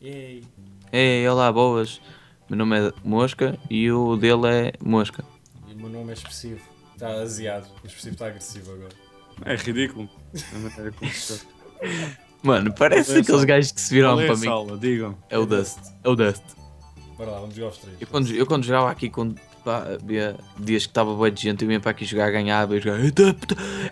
Ei. Ei, olá, boas. Meu nome é Mosca e o dele é Mosca. E o meu nome é expressivo. Está aziado. O expressivo está agressivo agora. É ridículo. Chama. Mano, parece Qual é aqueles gajos que se viram Qual é para mim. sala? Digam. É o Dust. É o Dust. Bora lá, vamos jogar os três. Eu quando, eu quando jogava aqui, quando pá, havia dias que estava boa de gente, eu vinha para aqui jogar, ganhava e jogava.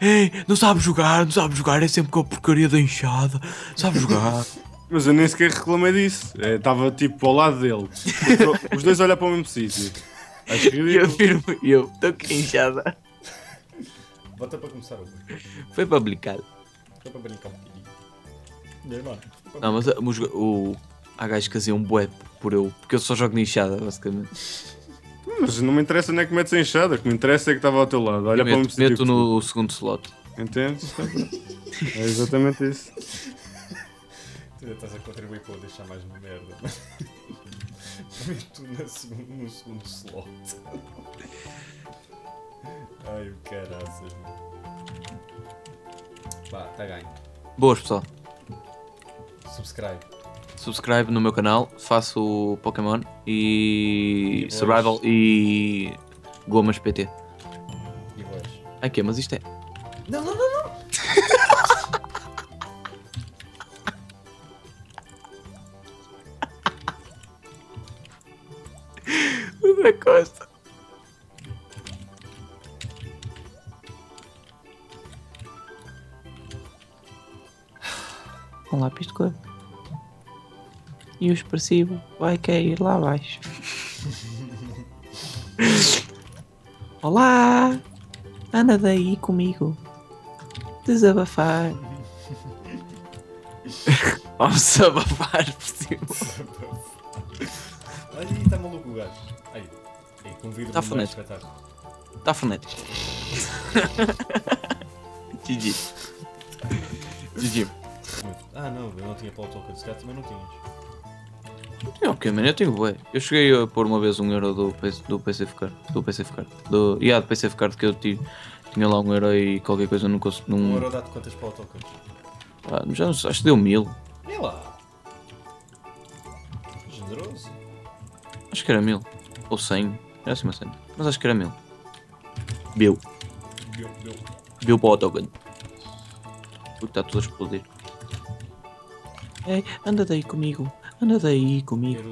"Ei, não sabe jogar, não sabe jogar, é sempre com a porcaria da enxada. Sabe jogar. Mas eu nem sequer reclamei disso. Estava tipo ao lado dele. Os dois olham para o mesmo sítio. Acho e eu afirmo, eu, estou com a enxada. Bota para começar hoje. Foi para brincar. Só para brincar um bocadinho. Não, mas, mas o. Há gajos que faziam bué por eu, porque eu só jogo na enxada, basicamente. Mas não me interessa onde é que metes a enxada. O que me interessa é que estava ao teu lado. Olha Eu para meto, meto no segundo slot. Entendes? É exatamente isso. Tu ainda estás a contribuir para eu deixar mais uma merda. Meto segun- no segundo slot. Ai, o caraças, mano. Vá, está ganho. Boas, pessoal. Subscribe. Subscribe no meu canal, faço Pokémon e. E. Survival e. Gomas PT. E voz. Ai que mas isto é. Não, não, não, não! Da Costa. Um lápis de cor. E o expressivo vai cair lá abaixo. Olá! Anda daí comigo. Desabafar. Vamos abafar por cima. Olha aí, está maluco o gajo. Aí, aí convido-me Tá no fonético. espetáculo. Tá frenético. GG. GG. Ah, não, eu não tinha Paul Token, se calhar também não tinhas. É ok, mano, eu tenho bué. Eu cheguei a pôr uma vez um euro do, PC do PCF Card. Do PCF Card. Do, yeah, do PCF Card que eu tive. Tinha lá um euro e qualquer coisa não consegui. Um Não, euro dá-te quantas Paul Tokens? ah, já não sei, acho que deu mil. E lá! Generoso. Acho que era mil. Ou cem. Era assim uma cena. Mas acho que era mil. Bill. Deu, deu. Bill para o. Porque está tudo a explodir. Ei, anda daí comigo. Anda daí comigo.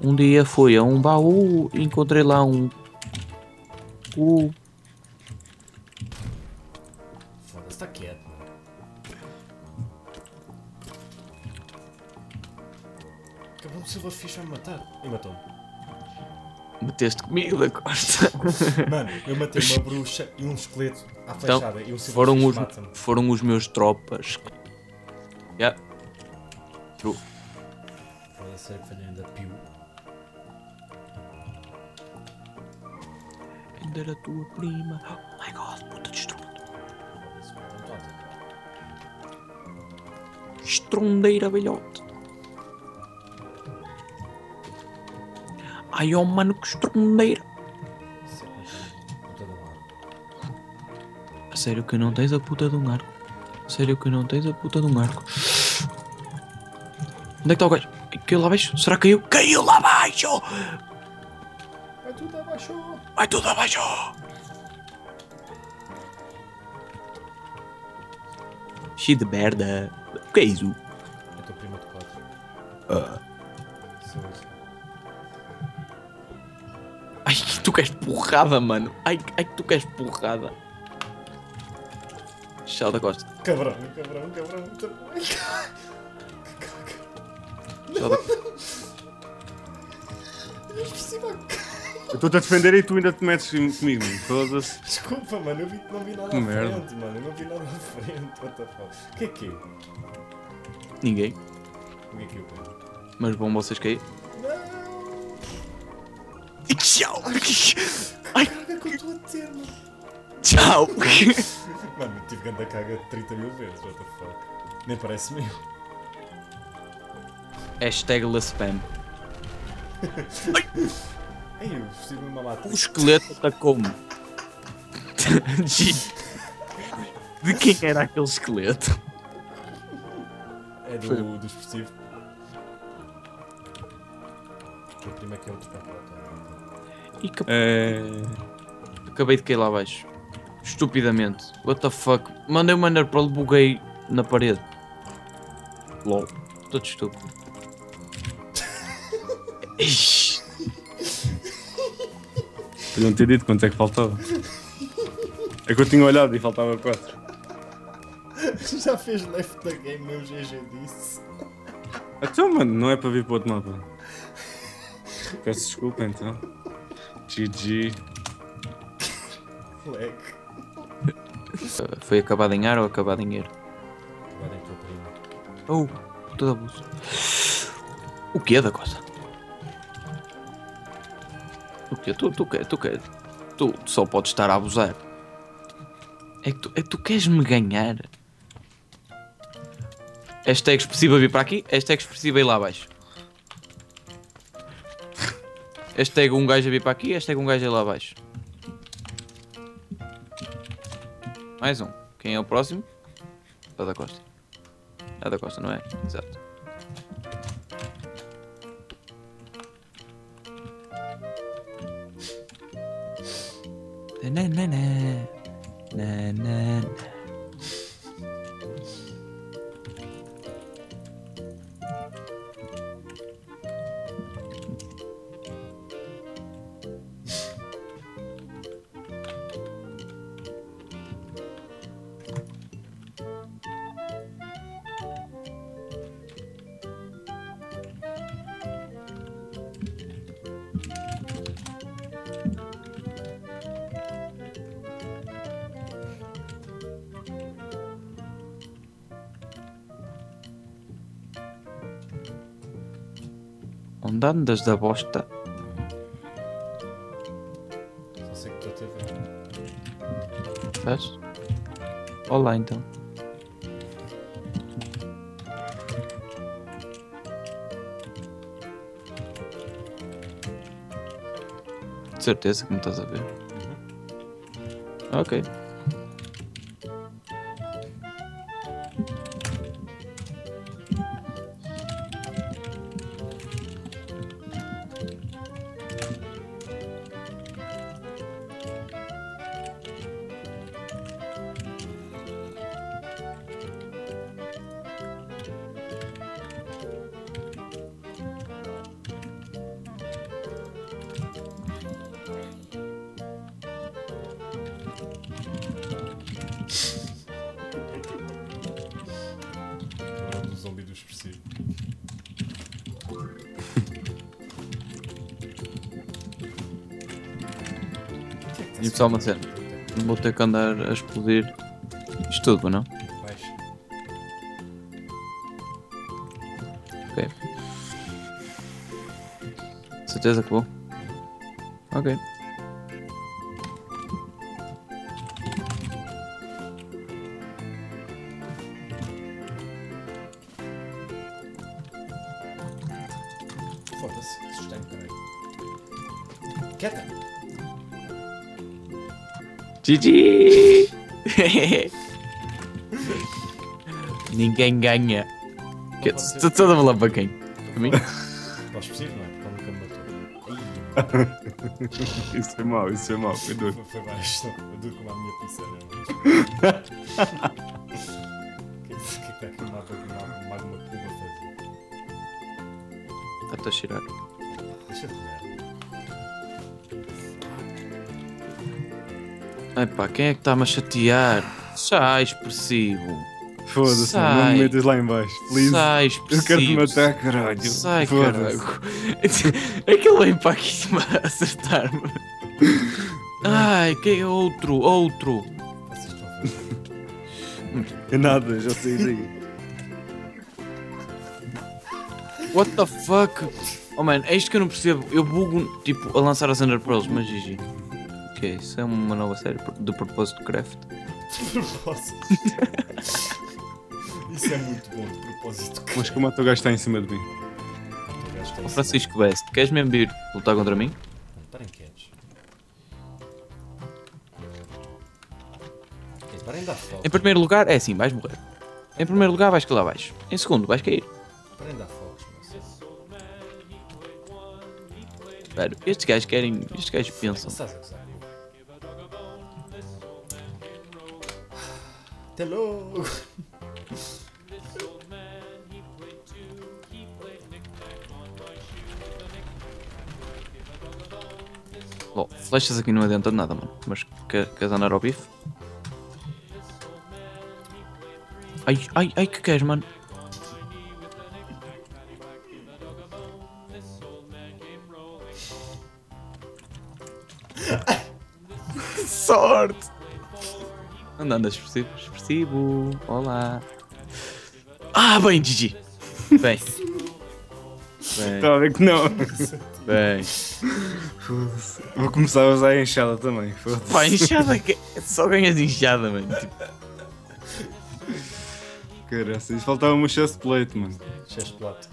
Um dia fui a um baú e encontrei lá um. Uh, Foda-se, está quieto, mano. Cabrão de Silverfish vai me matar. E matou-me. meteste comigo da costa. Mano, eu matei uma bruxa e um esqueleto à Então, flechada e um foram, os, foram os meus tropas. Yeah. True. Foda-se, é que falhei ainda era tua prima. Oh my god, puta de estrondo. Estrondeira velhote. Ai oh mano, que estrondeira. Sério que não tens a puta de um arco? A sério que não tens a puta de um arco? Onde é que está o gajo? Caiu lá abaixo? Será que caiu? Caiu lá abaixo! Vai tudo abaixo! Vai tudo abaixo! Cheio de merda. O que é isso? É teu primo de 4. Ah. Ai, que tu queres porrada, mano. Ai, ai, que tu queres porrada. Tchau da costa. Cabrão, cabrão, cabrão, cabrão. Eu estou-te a defender e tu ainda te metes comigo. mano. Foda-se. Desculpa, mano, eu vi que não vi nada Que à merda. frente, mano. Eu não vi nada à frente. What the fuck? O que é que é? Ninguém. O que é que é? Mas vão vocês cair. Não! Tchau. Ai, Caga que eu estou a ter, mano. tchau. Mano, eu tive ganda caga 30 mil vezes, what the fuck. Nem parece meu. Hashtag la spam. Ei, eu estive-me a matar. O esqueleto atacou-me. De quem era aquele esqueleto? É do, Foi. do expressivo. O primo é que é outro para E que É... acabei de cair lá abaixo. Estupidamente. What the fuck? Mandei o maneiro para ele, buguei na parede. LOL. Todo estúpido. Ixi. Podiam ter dito quanto é que faltava. É que eu tinha olhado e faltava 4. Já fez left da game, meu GG disse. Então, mano, não é para vir para outro mapa. Peço desculpa então. GG. Leg. Foi acabado em ar ou acabado em dinheiro? Agora é teu primo. Oh, puta de abuso. O que é da coisa? O que? Tu, tu, tu, tu, tu só podes estar a abusar. É que tu, é tu queres me ganhar. Hashtag expressiva vir para aqui, hashtag expressiva ir lá abaixo. Hashtag um gajo a vir para aqui, hashtag um gajo a ir lá abaixo. Mais um. Quem é o próximo? É da Costa. É da Costa, não é? Exato. Na, na, na. Na, na, na. Onde andas da bosta? Só sei que estou a ver. Estás? Olá então. De certeza que me estás a ver. Ok. E só uma cena. Não vou ter que andar a explodir isto tudo, não? Baixo. Ok. Certeza que vou? Ok. Foda-se, assustei-me, caralho. Quieta! GG! Ninguém ganha. Estás a falar para quem? Para mim? Para o expressivo, não é? Porque ele nunca me matou. Isso foi mau, isso foi mau, foi duro. foi, foi baixo. Eu duro como a minha pizza, não O que é que está aqui uma uma- magma cuba a fazer? Está-te a cheirar. Epá, quem é que está-me a chatear? Sai expressivo. Foda-se, Sai. não me metas lá em baixo, please. Sai Eu expressivo. quero te matar, caralho. Sai, caralho. Aquele vem para aqui a acertar-me. Ai, que é outro, outro. É nada, já saí daí. What the fuck? Oh man, é isto que eu não percebo. Eu bugo, tipo, a lançar a Thunder Pearls, mas GG. O que é isso? É uma nova série do propósito craft. propósito. Isso é muito bom, de propósito. Mas como o teu gajo está em cima de mim? O Francisco Best, queres mesmo vir lutar contra mim? Estarem quietos. Parem de dar. Em primeiro lugar, é assim, vais morrer. Em primeiro lugar, vais cair lá abaixo. Em segundo, vais cair. Parem de dar estes gajos querem. Estes gajos pensam. Até logo! Bom, flechas aqui não adianta de nada, mano. Mas que- queres andar ao bife? Ai, ai, ai, que queres, mano? Andando expressivo, expressivo. Olá. Ah, bem, Gigi. Bem. Bem, Estava a ver que não. bem. Vou começar a usar a enxada também. foda-se. Pá, inchada, que- só ganhas inchada, mano. Tipo, Caraças, faltava uma chest plate, mano. Chest plate.